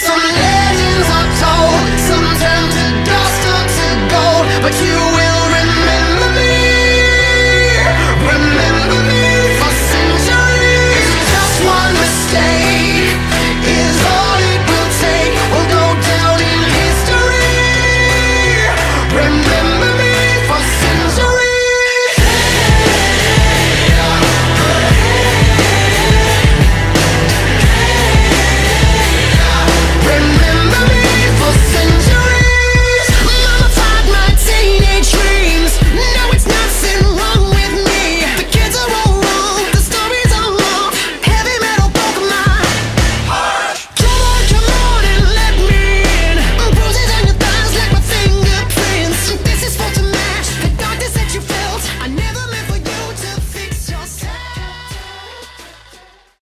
So.